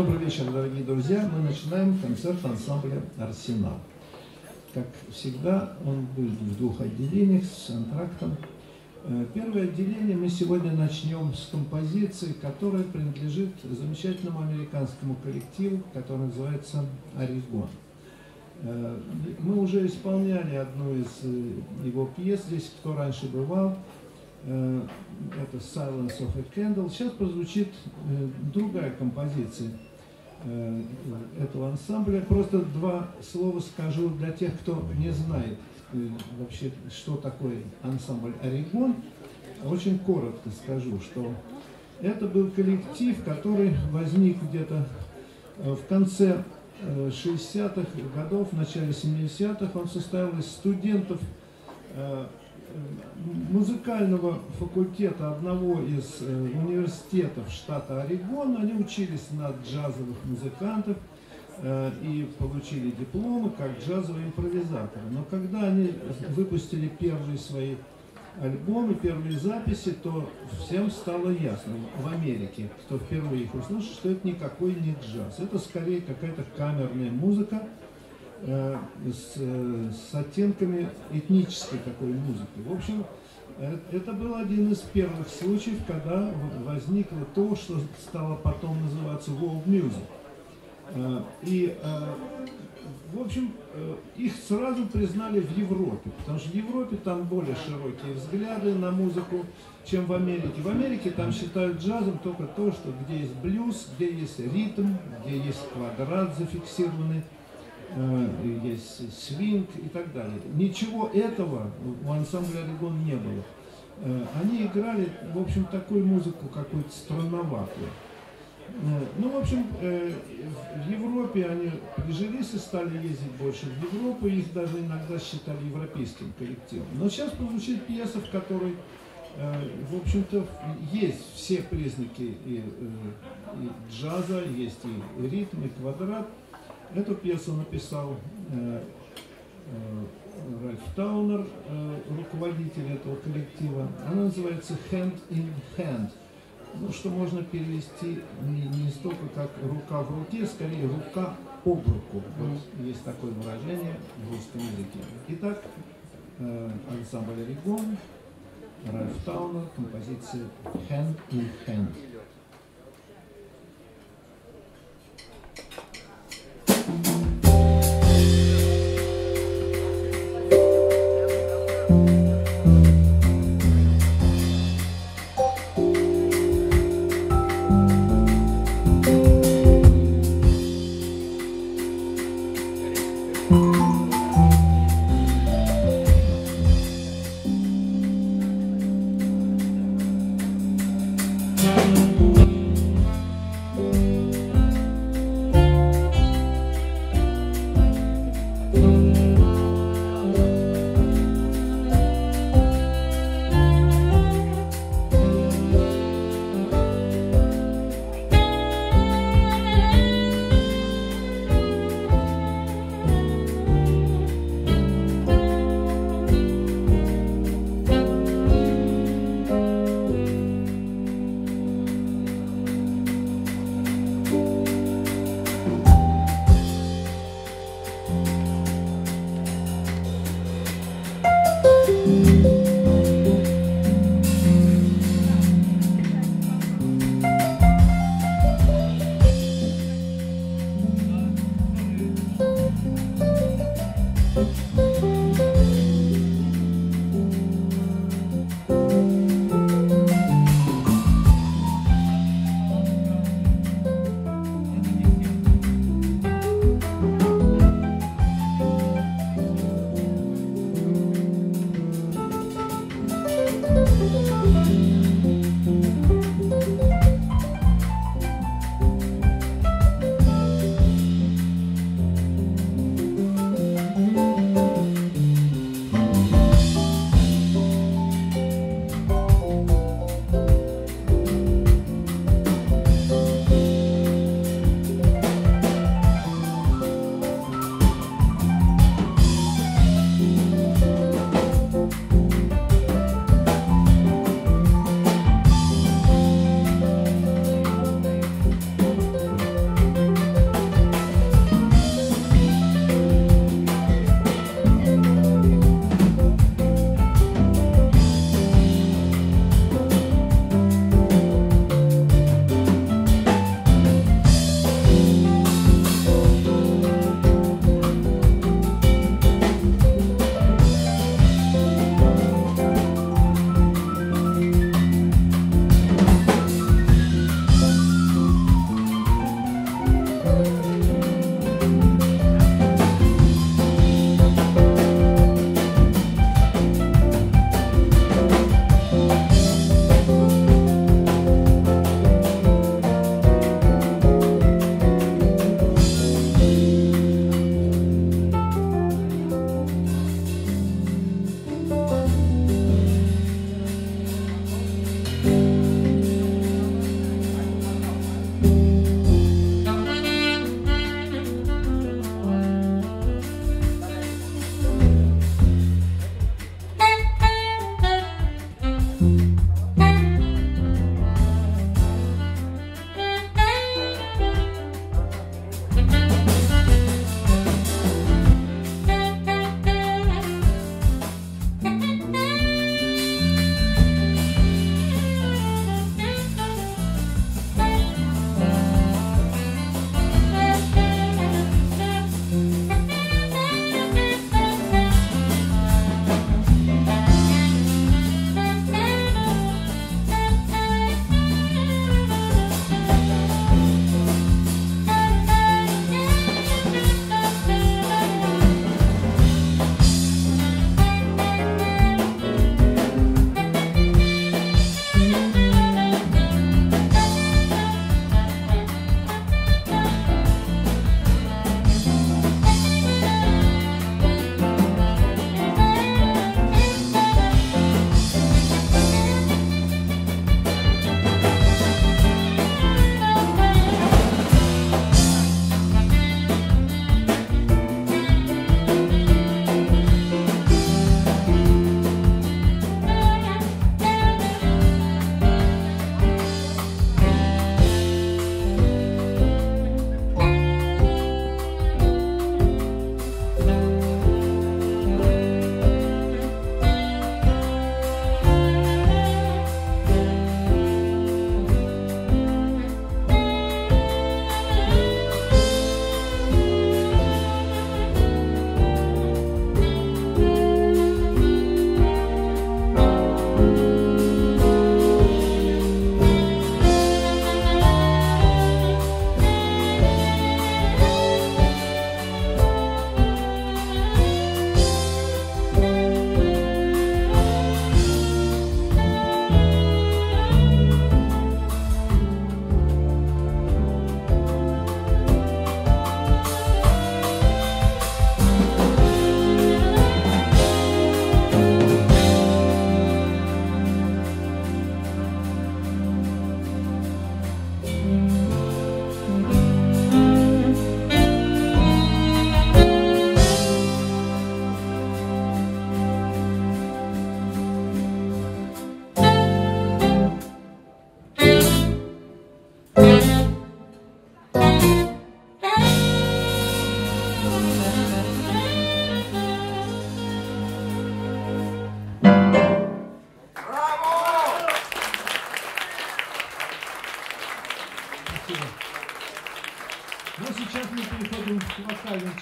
Добрый вечер, дорогие друзья. Мы начинаем концерт ансамбля «Арсенал». Как всегда, он будет в двух отделениях с антрактом. Э, первое отделение мы сегодня начнем с композиции, которая принадлежит замечательному американскому коллективу, который называется «Орегон». Э, мы уже исполняли одну из э, его пьес здесь, кто раньше бывал. Это «Silence of a Candle». Сейчас прозвучит другая композиция – этого ансамбля. Просто два слова скажу для тех, кто не знает э, вообще, что такое ансамбль «Орегон». Очень коротко скажу, что это был коллектив, который возник где-то э, в конце 60-х годов, в начале 70-х. Он состоял из студентов музыкального факультета одного из э, университетов штата Орегон. Они учились на джазовых музыкантов э, и получили дипломы как джазовые импровизаторы. Но когда они выпустили первые свои альбомы, первые записи, то всем стало ясно в Америке, кто впервые их услышал, что это никакой не джаз. Это скорее какая-то камерная музыка, Э, с, э, с оттенками этнической такой музыки. В общем, э, это был один из первых случаев, когда возникло то, что стало потом называться world music. И, в общем, их сразу признали в Европе, потому что в Европе там более широкие взгляды на музыку, чем в Америке. В Америке там считают джазом только то, что где есть блюз, где есть ритм, где есть квадрат зафиксированный, Э, есть свинг и так далее. Ничего этого у ансамбля «Орегон» не было. Э, они играли, в общем, такую музыку какую-то странноватую. Э, ну, в общем, в Европе они прижились и стали ездить больше в Европу, их даже иногда считали европейским коллективом. Но сейчас прозвучит пьеса, в которой, в общем-то, есть все признаки и, и джаза, есть и ритм, и квадрат – Эту пьесу написал э, э, Ральф Таунер, э, руководитель этого коллектива. Она называется «Hand in Hand». Ну, что можно перевести не, не столько как «рука в руке», скорее «рука об руку». Вот есть такое выражение в русском языке. Итак, э, ансамбль «Орегон», Ральф Таунер, композиция «Hand in Hand».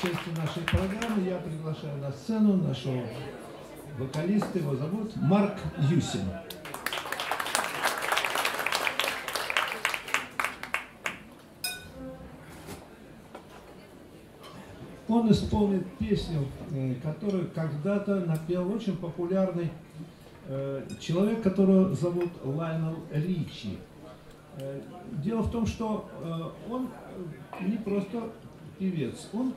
Части нашей программы я приглашаю на сцену нашего вокалиста, его зовут Марк Юсин. Он исполнит песню, э, которую когда-то напел очень популярный э, человек, которого зовут Лайнел Ричи. Э, дело в том, что он не просто певец, он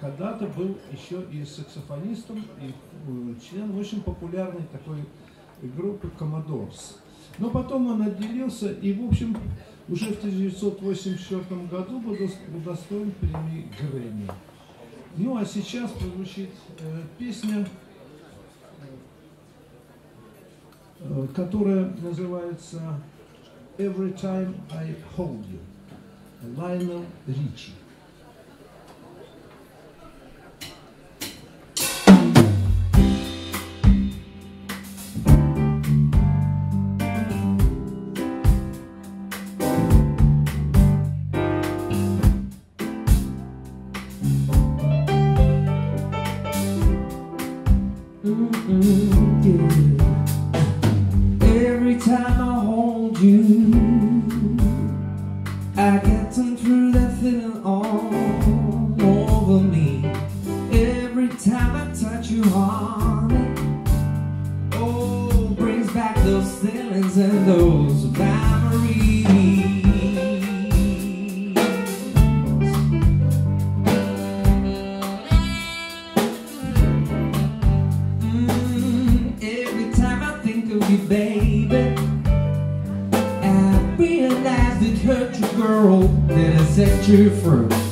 когда-то был еще и саксофонистом, и членом очень популярной такой группы Commodores. Но потом он отделился и, в общем, уже в 1984 году был удостоен премии Грэмми. Ну а сейчас прозвучит э, песня, э, которая называется Every Time I Hold You, Лайнел Ричи. set you free.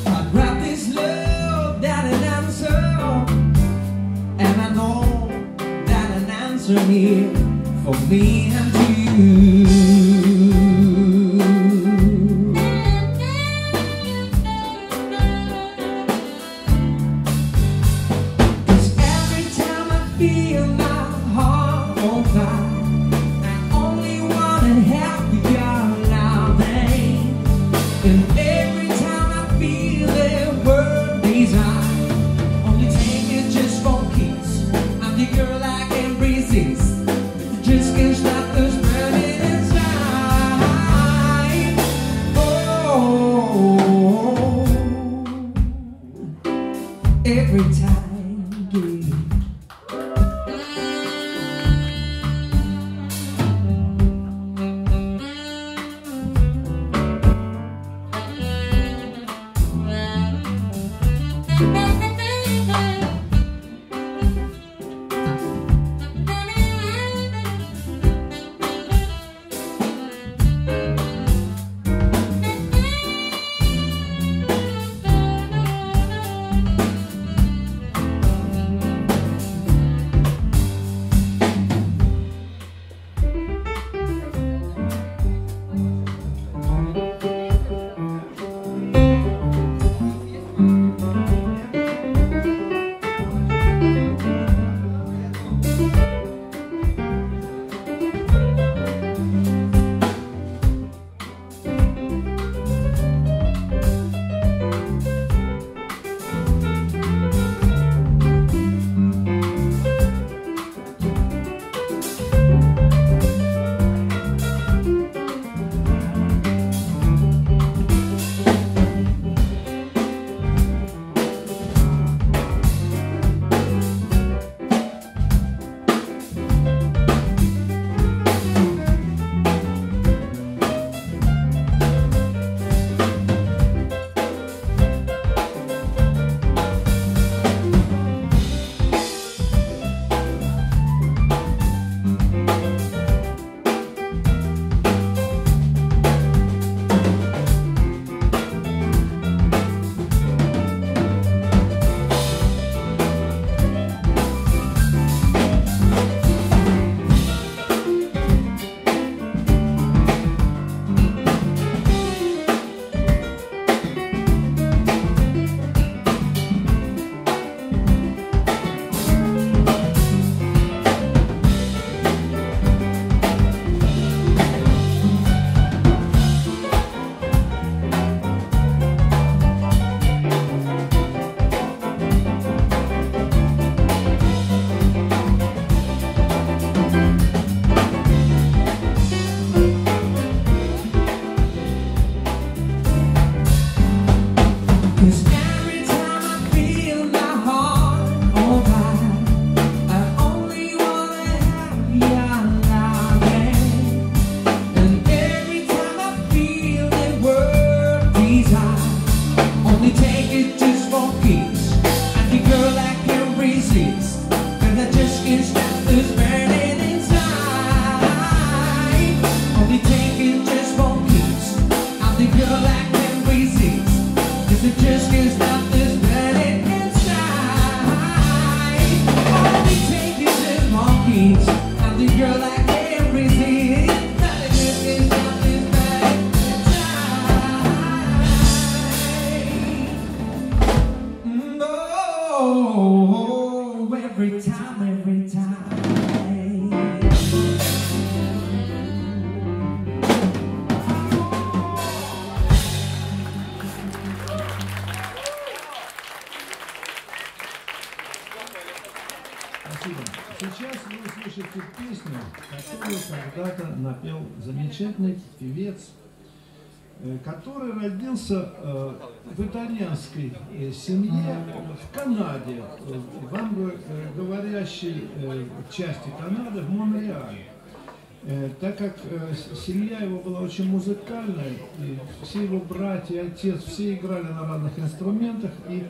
Который родился э, в итальянской э, семье в Канаде, э, в англоговорящей э, части Канады, в Монреале. Э, Так как э, семья его была очень музыкальная, и все его братья, отец, все играли на разных инструментах, и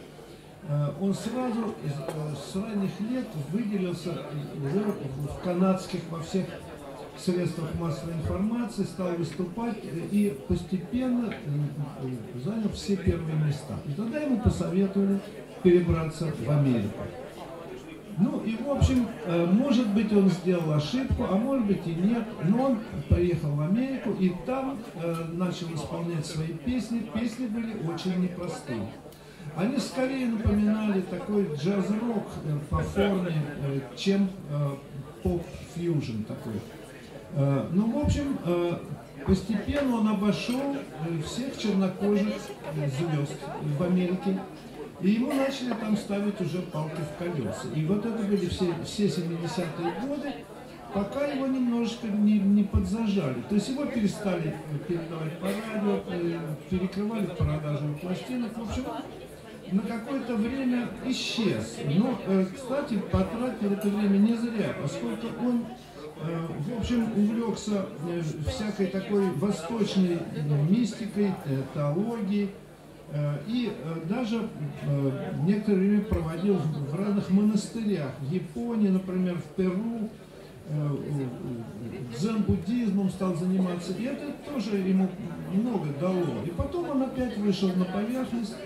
Э, Он сразу э, с ранних лет выделился уже в канадских во всех средствах массовой информации, стал выступать э, и постепенно э, занял все первые места. И тогда ему посоветовали перебраться в Америку. Ну и в общем, э, может быть он сделал ошибку, а может быть и нет, но он поехал в Америку и там начал исполнять свои песни. Песни были очень непростые. Они скорее напоминали такой джаз-рок по форме, чем поп-фьюжн такой. Э, Ну, в общем, э, постепенно он обошел э, всех чернокожих звезд в Америке. И ему начали там ставить уже палки в колеса. И вот это были все, все 70-е годы, пока его немножечко не, не подзажали. То есть его перестали передавать по радио, перекрывали продажу пластинок. В общем, на какое-то время исчез. Но, кстати, потратил это время не зря, поскольку он, в общем, увлекся э, всякой такой восточной э, мистикой, э, теологией, и даже некоторое время проводил в разных монастырях. В Японии, например, в Перу, дзен-буддизмом стал заниматься. И это тоже ему много дало. И потом он опять вышел на поверхность.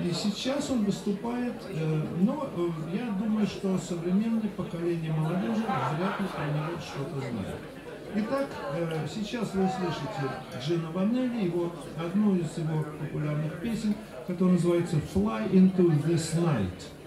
И сейчас он выступает, э, но э, я думаю, что современное поколение молодежи вряд ли про него что-то знает. Итак, э, сейчас вы услышите Джина Ванелли, его, одну из его популярных песен, которая называется «Fly into this night».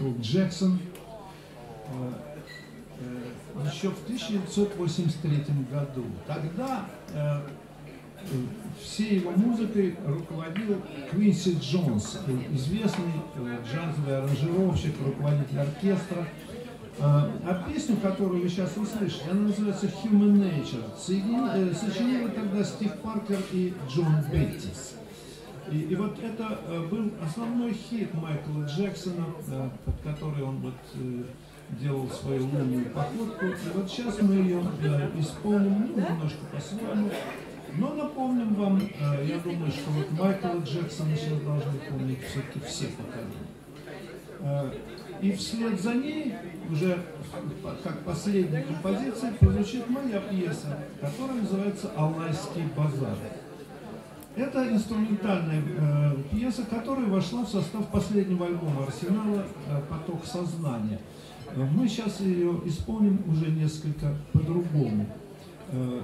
Майкл Джексон э, э, еще в 1983 году. Тогда э, всей его музыкой руководил Квинси Джонс, известный джазовый аранжировщик, руководитель оркестра. А, песню, которую вы сейчас услышите, она называется Human Nature. Соедини, э, сочинили тогда Стив Паркер и Джон Беттис. И, и вот это э, был основной хит Майкла Джексона, под который он вот делал свою лунную походку. И вот сейчас мы ее исполним ну, немножко по-своему. Но напомним вам, э, я думаю, что вот Майкла Джексона сейчас должны помнить все-таки все поколения. Э, и вслед за ней, уже как последняя композиция, прозвучит моя пьеса, которая называется «Алайский базар». Это инструментальная э, пьеса, которая вошла в состав последнего альбома Арсенала э, «Поток сознания». Э, мы сейчас ее исполним уже несколько по-другому. Э,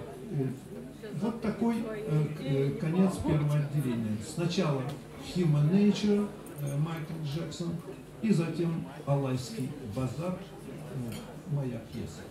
вот такой конец первого отделения. Сначала Human Nature Майкл Джексон, и затем Алайский базар, моя пьеса.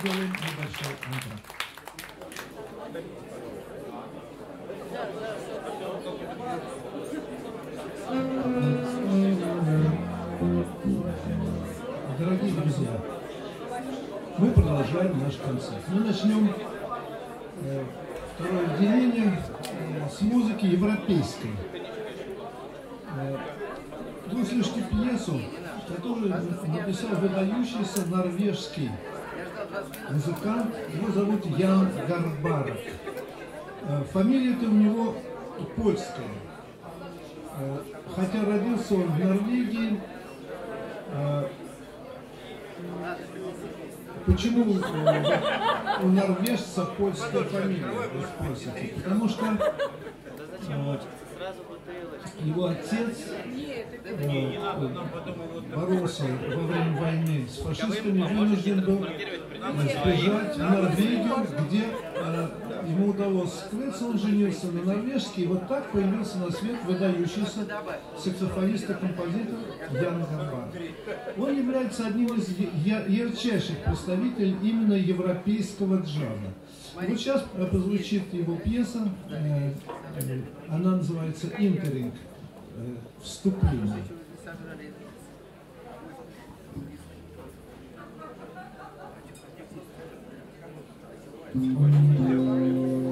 Сделаем небольшой антракт. Дорогие друзья, мы продолжаем наш концерт. Мы начнем э, второе отделение э, с музыки европейской. Э, вы услышите пьесу, которую написал выдающийся норвежский музыкант. Его зовут Ян Гарбарок. Э, Фамилия-то у него польская. Э, Хотя родился он в Норвегии, э, Почему у норвежца польская фамилия, вы спросите? Потому что его отец боролся во время войны с фашистами, вынужден был сбежать в Норвегию, где э, ему удалось скрыться, он женился на норвежке, и вот так появился на свет выдающийся саксофонист и композитор Ян Гарбар. Он является одним из ярчайших представителей именно европейского джаза. Вот сейчас прозвучит его пьеса, э, она называется «Интеринг», э, «Вступление». Thank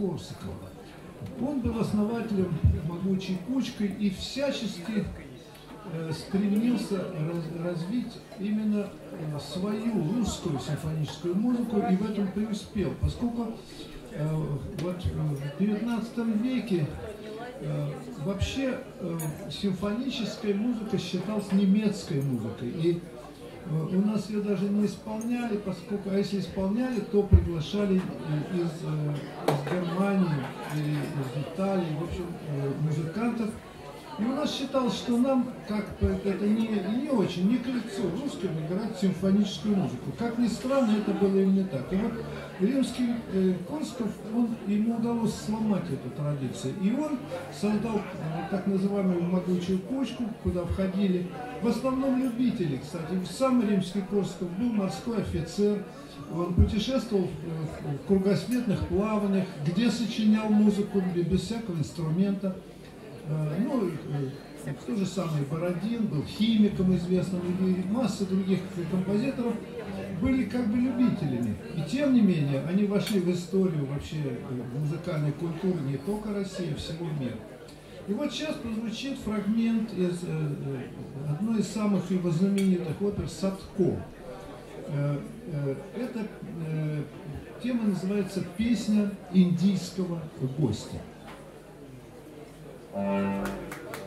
Корсакова. Он был основателем могучей кучкой и всячески э, стремился раз, развить именно э, свою русскую симфоническую музыку и в этом преуспел, поскольку э, вот в XIX веке вообще симфоническая музыка считалась немецкой музыкой. И у нас ее даже не исполняли, поскольку, а если исполняли, то приглашали из, из Германии или из Италии, в общем, музыкантов. И у нас считалось, что нам как-то это не, не очень, не к лицу русским играть симфоническую музыку. Как ни странно, это было именно так. И вот римский э, Корсков, он, ему удалось сломать эту традицию. И он создал э, так называемую могучую кучку, куда входили в основном любители, кстати. Сам римский Корсков был морской офицер, он путешествовал в кругосветных плаваниях, где сочинял музыку без всякого инструмента. Э, ну, э, то же самое Бородин был химиком известным, и масса других композиторов были как бы любителями. И тем не менее, они вошли в историю вообще э, музыкальной культуры не только России, а всего мира. И вот сейчас прозвучит фрагмент из одной из самых его знаменитых опер «Садко». Эта тема называется «Песня индийского гостя». Amen.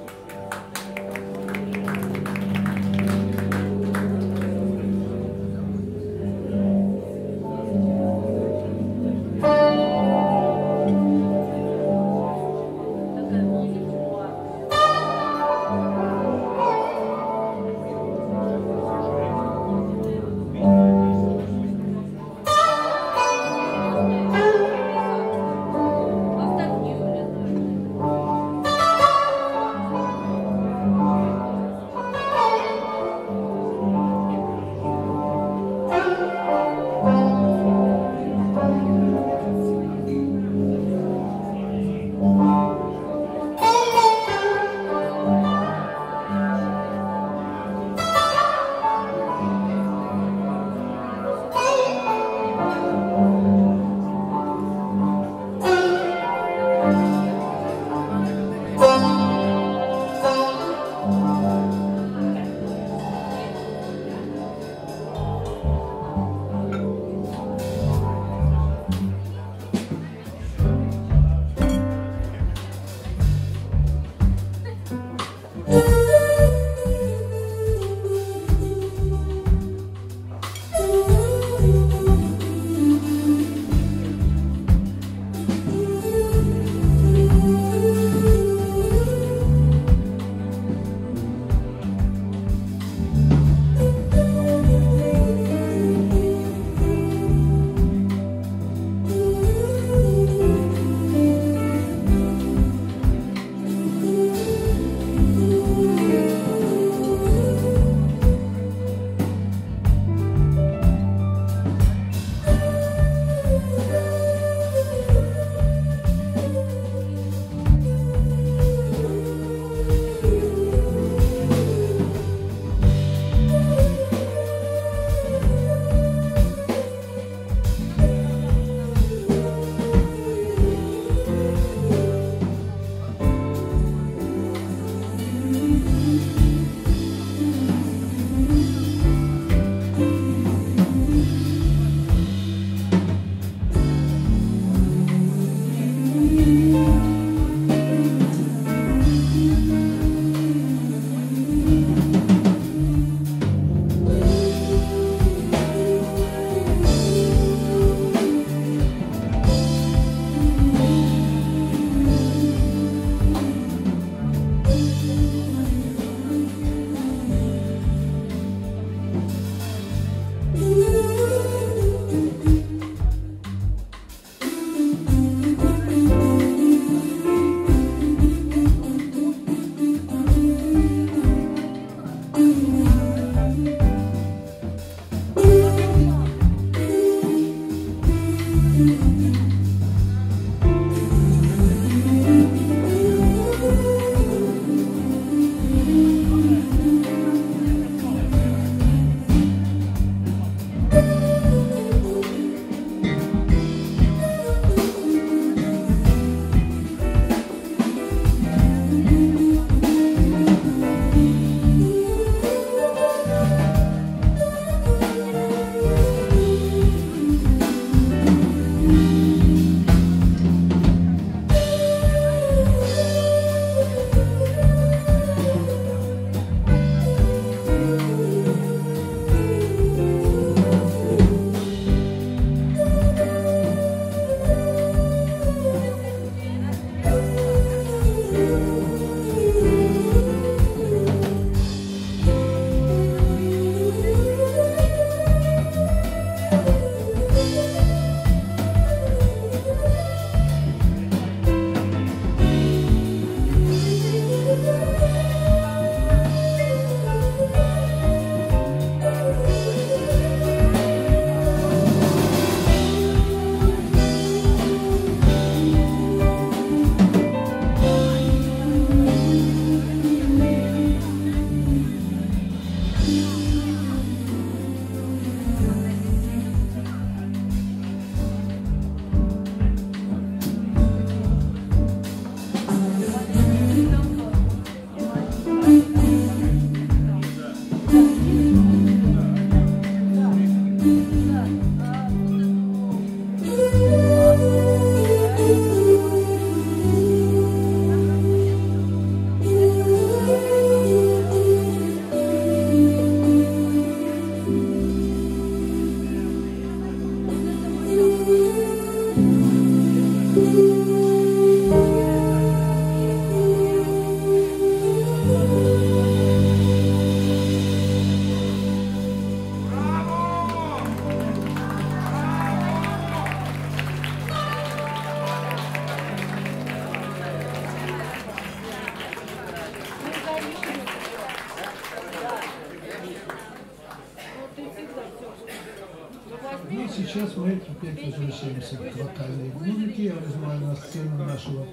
Сейчас мы опять возвращаемся к вокальной музыке. Я вызываю на сцену нашего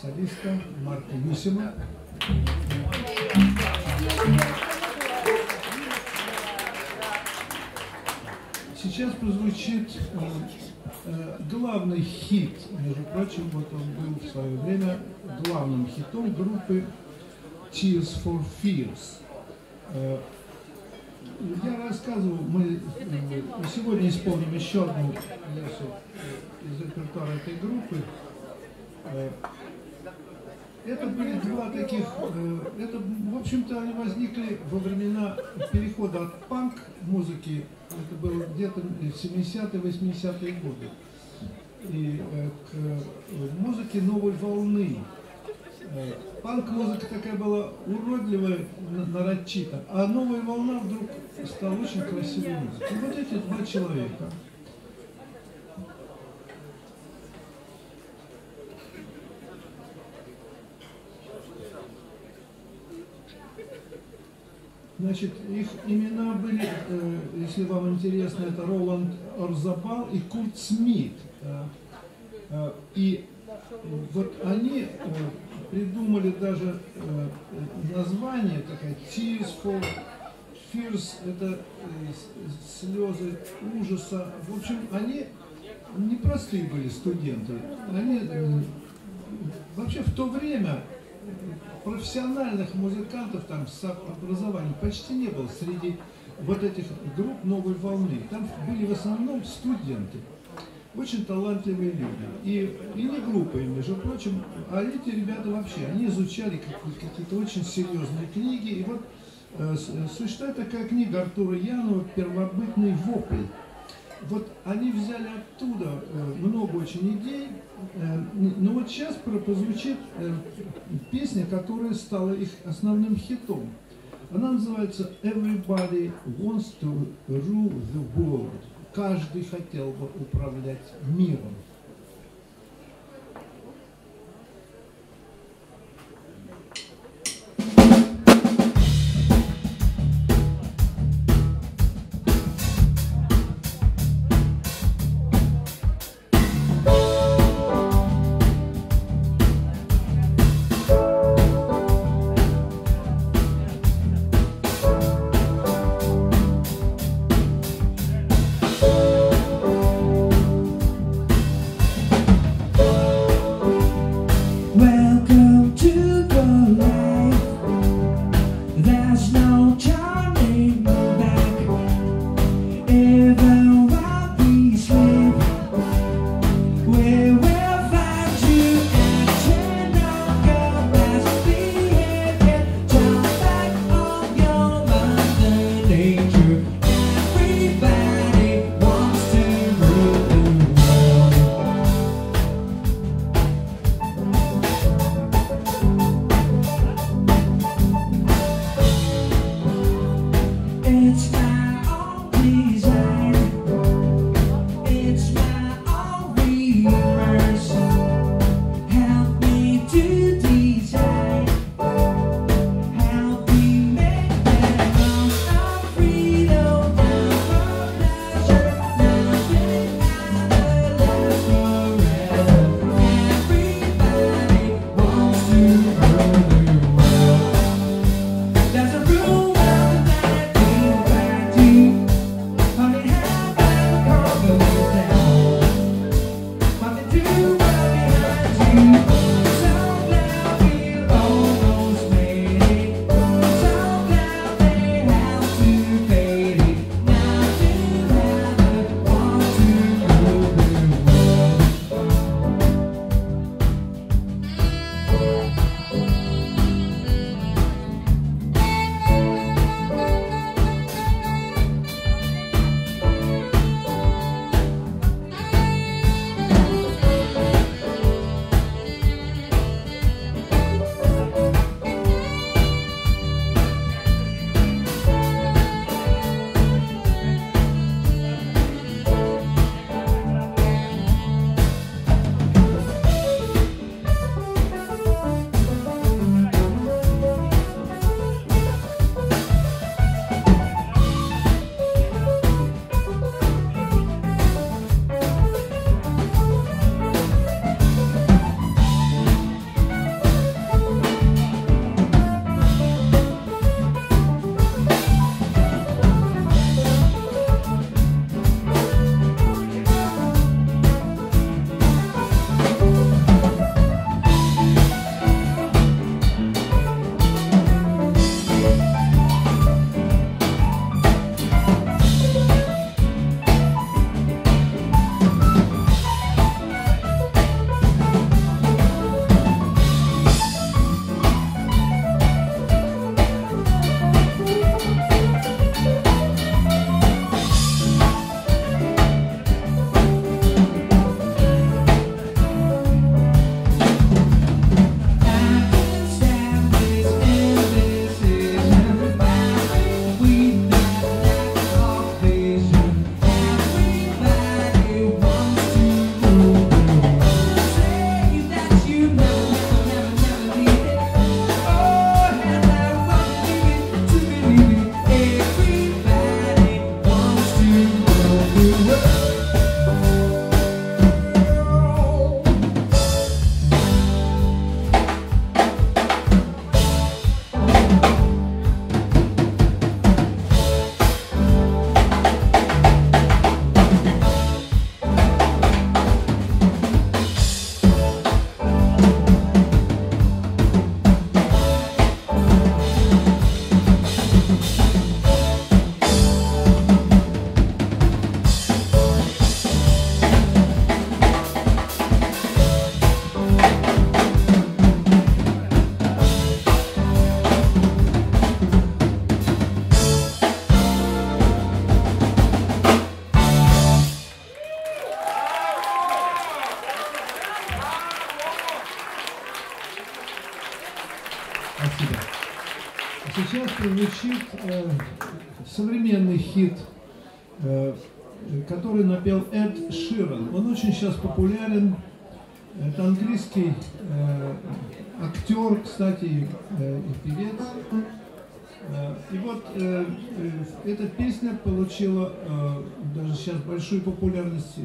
солиста Марка Юсима. Сейчас прозвучит э, э, главный хит, между прочим, вот он был в свое время главным хитом группы Tears for Fears. Я рассказывал, мы э, сегодня исполним еще одну э, из репертуара этой группы. Э, это были два таких, э, это, в общем-то, они возникли во времена перехода от панк-музыки, это было где-то в 70-е, 80-е годы, и к музыке новой волны. Панк-музыка такая была уродливая, на- нарочито, а новая волна вдруг стала очень красивой музыкой. Вот эти два человека, Значит, их имена были, э, если вам интересно, это Роланд Орзабал и Курт Смит. Э, э, и вот они э, придумали даже э, название такое for Fears, это э, слезы ужаса. В общем, они непростые были студенты. Они э, вообще в то время профессиональных музыкантов там с образованием почти не было среди вот этих групп новой волны. Там были в основном студенты, очень талантливые люди. И, и не группы, между прочим, а эти ребята вообще, они изучали как- какие-то очень серьезные книги. И вот э, с- существует такая книга Артура Янова «Первобытный вопль». Вот они взяли оттуда э, много очень идей, э, но вот сейчас про- прозвучит э, песня, которая стала их основным хитом. Она называется Everybody wants to rule the world. Каждый хотел бы управлять миром. звучит э, современный хит, э, который напел Эд Ширан. Он очень сейчас популярен. Это английский э, актер, кстати, э, и певец. Э, и вот э, э, эта песня получила э, даже сейчас большую популярность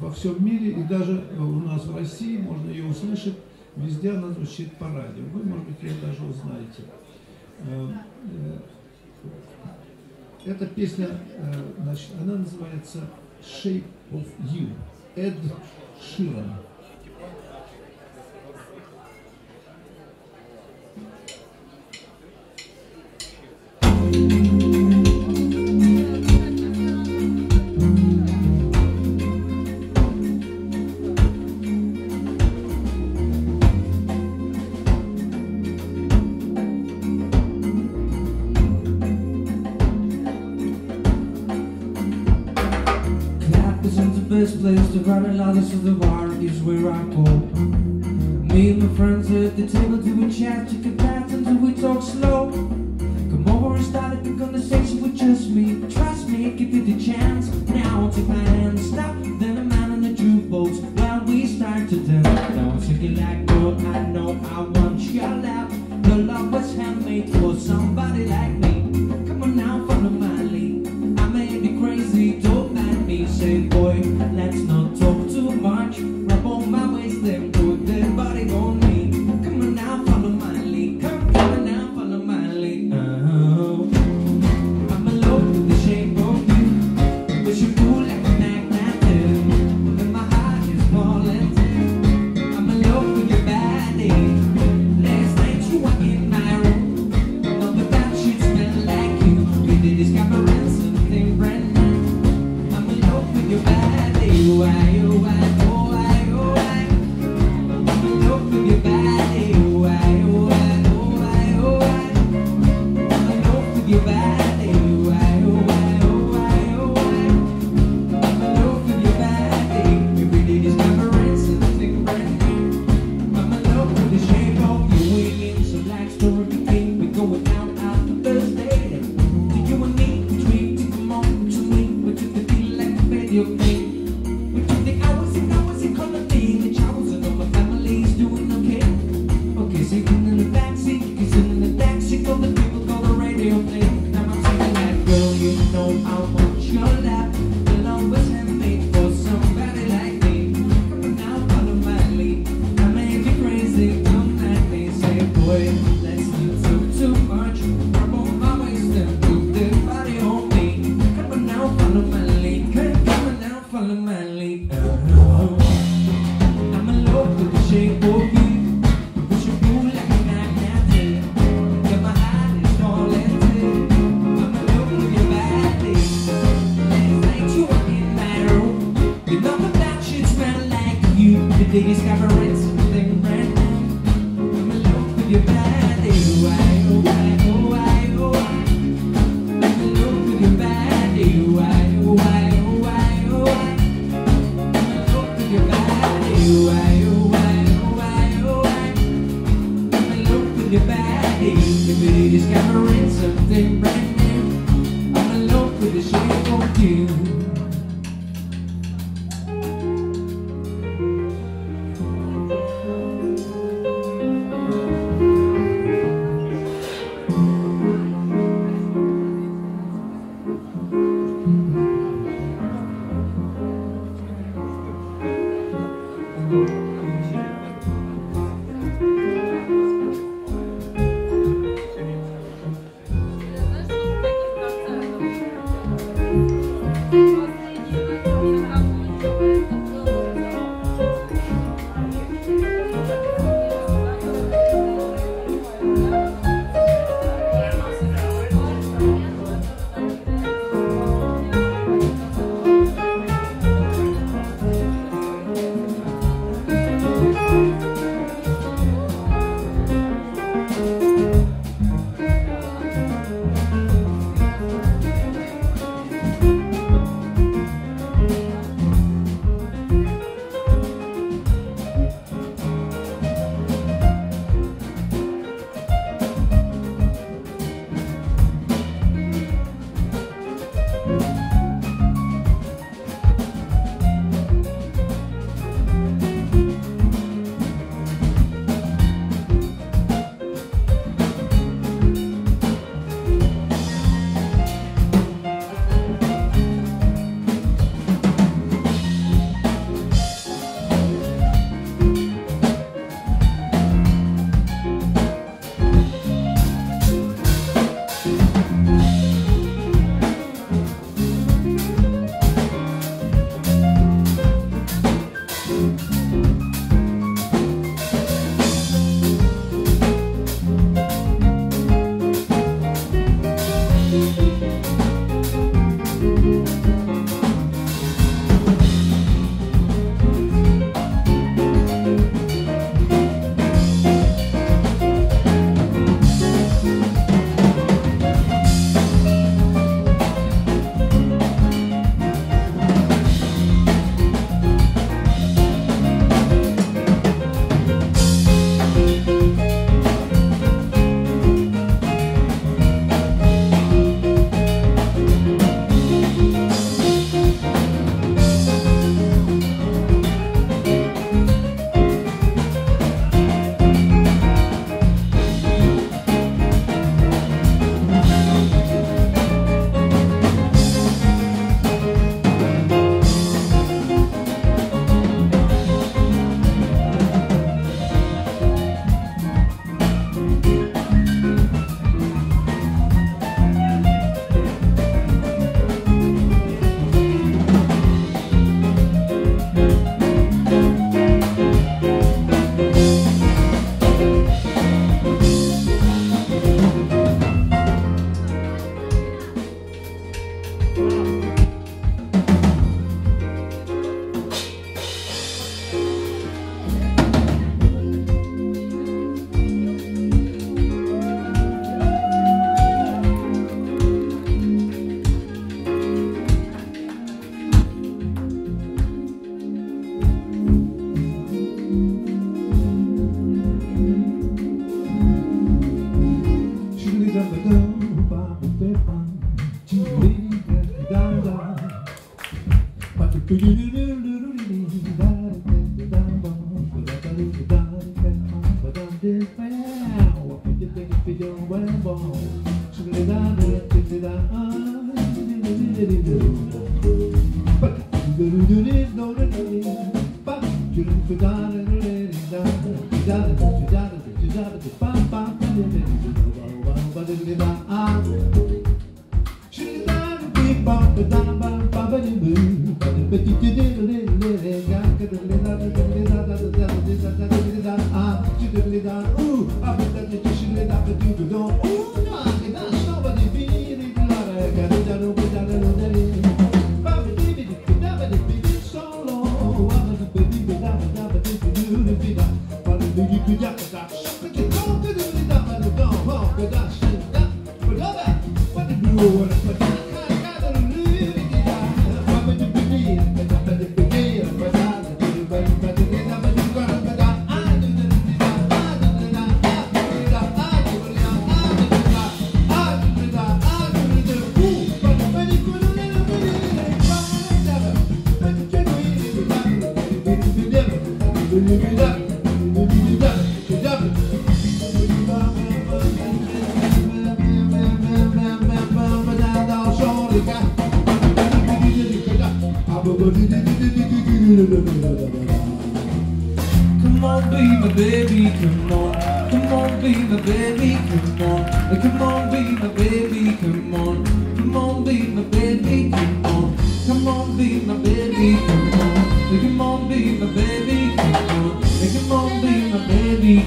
во всем мире, и даже у нас в России можно ее услышать, везде она звучит по радио. Вы, может быть, ее даже узнаете. Э, э, эта песня, э, значит, она называется Shape of You, Эд Ширан. best place to run a lot of the bar is where I go. Me and my friends at the table do a chat, take a bath until we talk slow. Come over and start a conversation with just me. Trust me, give it the chance. Now I'll take my hand, stop. Then a man on the jukebox while we start to dance. Now I'll take it like girl, I know I want your love. The love was handmade for some.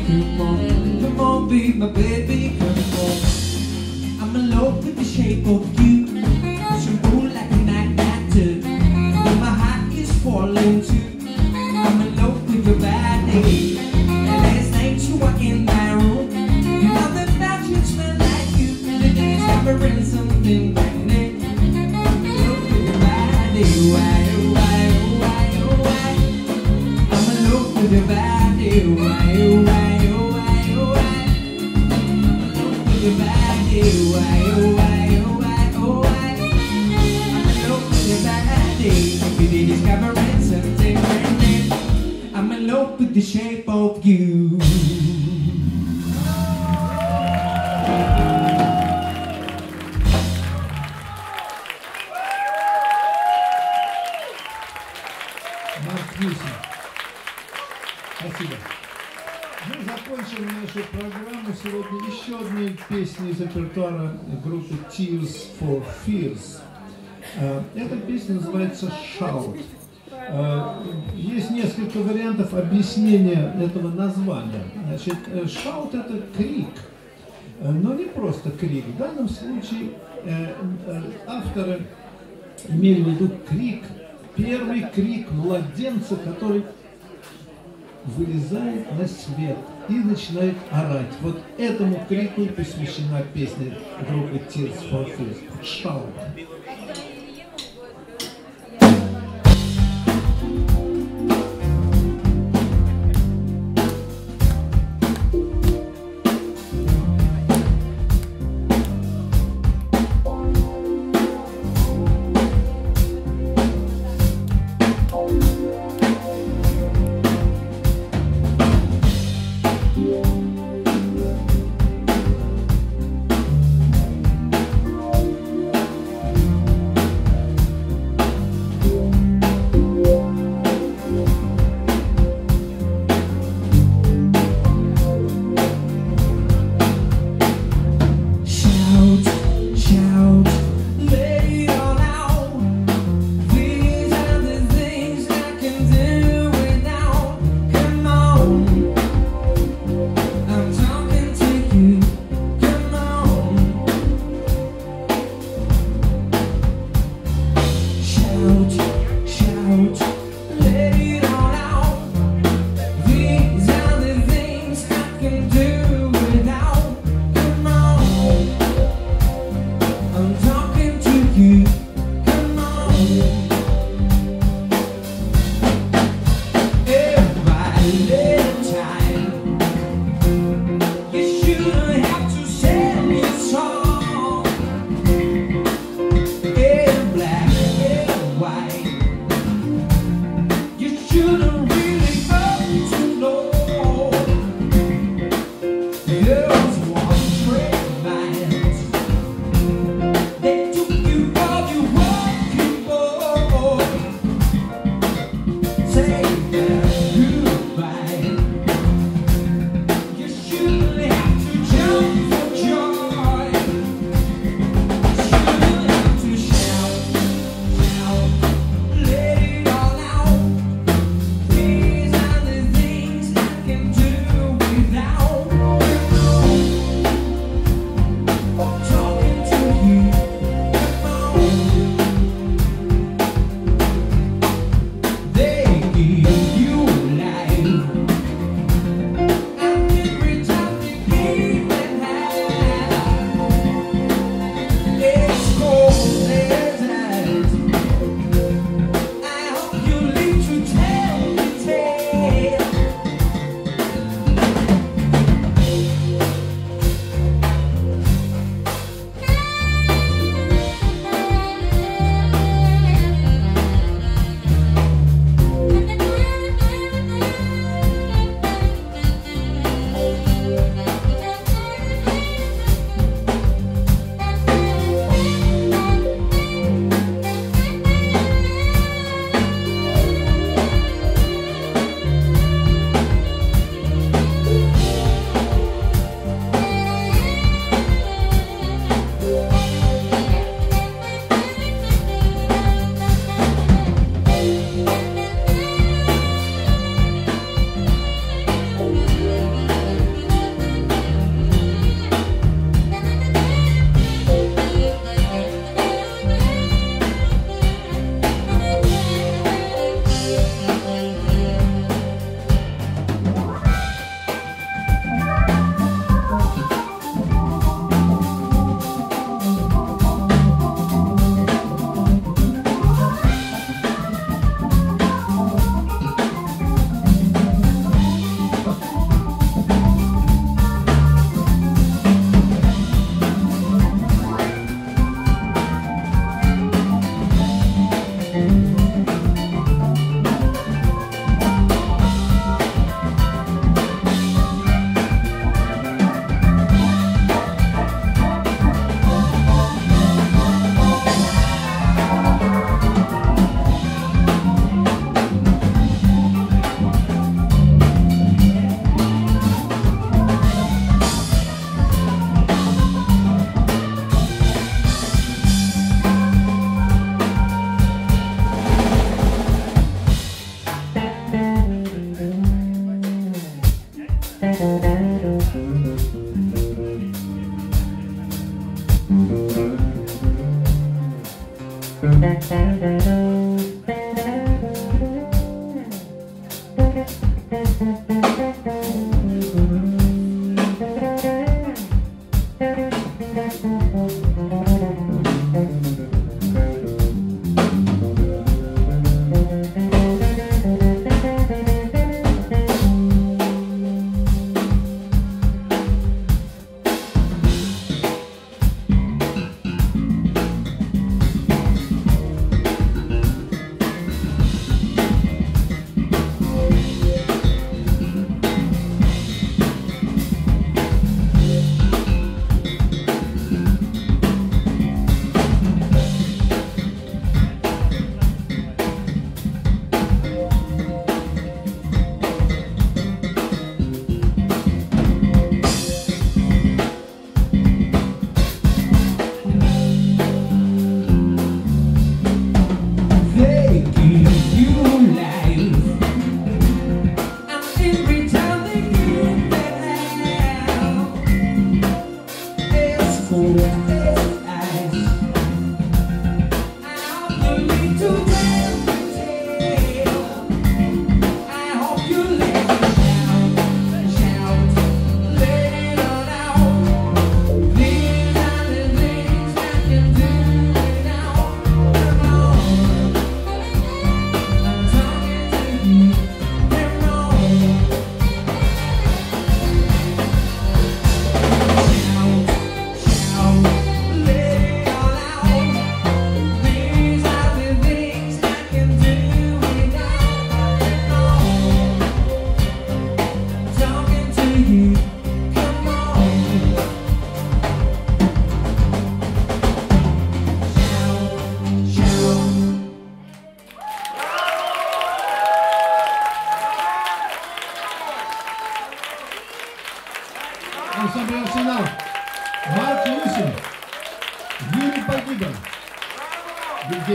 Come on, come on, be my baby, come on I'm in love with the shape of you объяснение этого названия. Значит, э, шаут – это крик, э, но не просто крик. В данном случае э, авторы имели в виду крик, первый крик младенца, который вылезает на свет и начинает орать. Вот этому крику посвящена песня группы Tears for Fears «Шаут».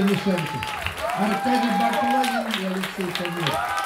Евгений Шариков, Аркадий Баклагин и Алексей Камилов.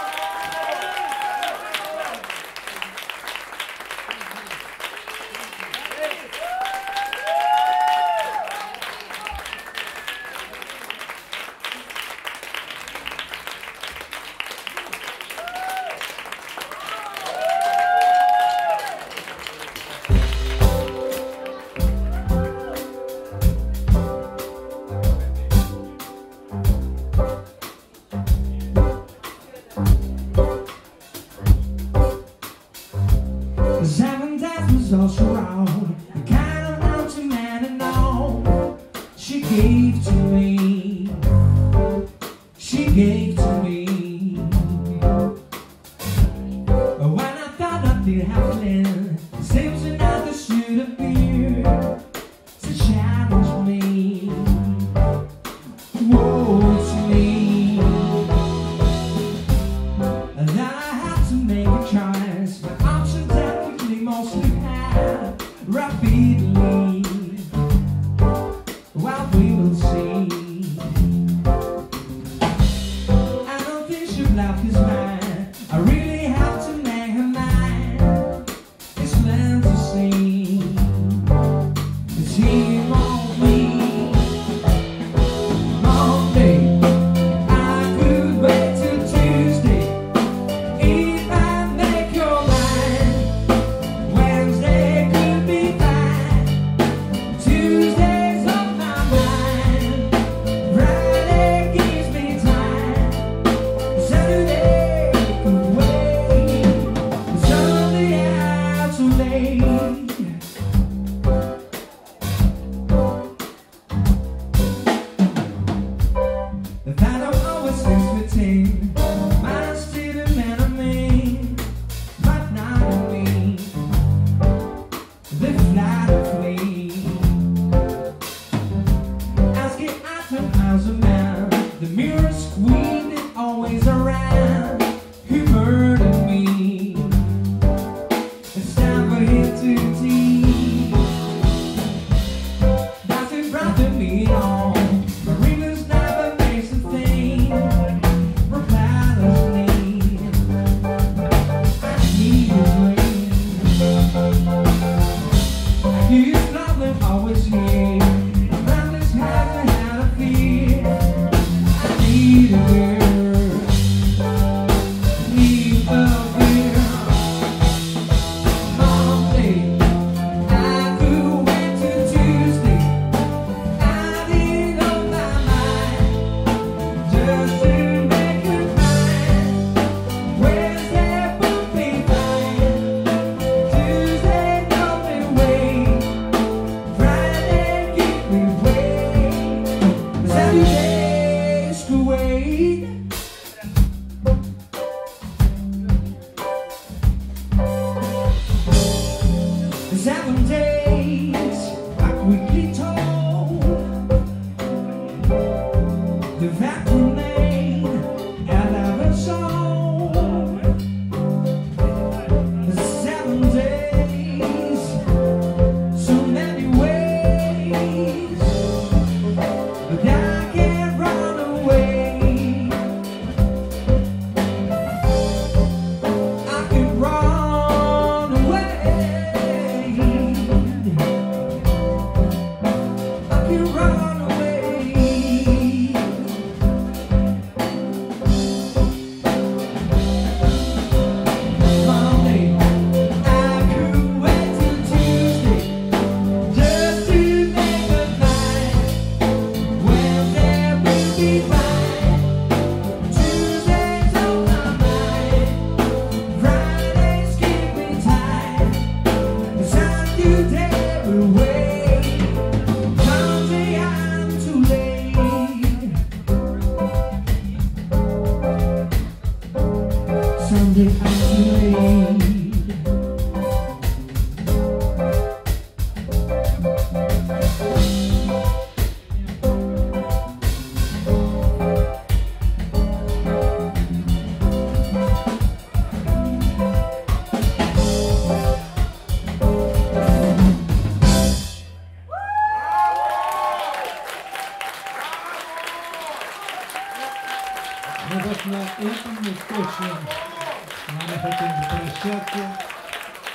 Попрощаться.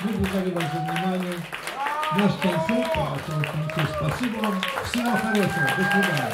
Мы благодарим вас за внимание. Наш концерт. Спасибо вам. Всего хорошего. До свидания.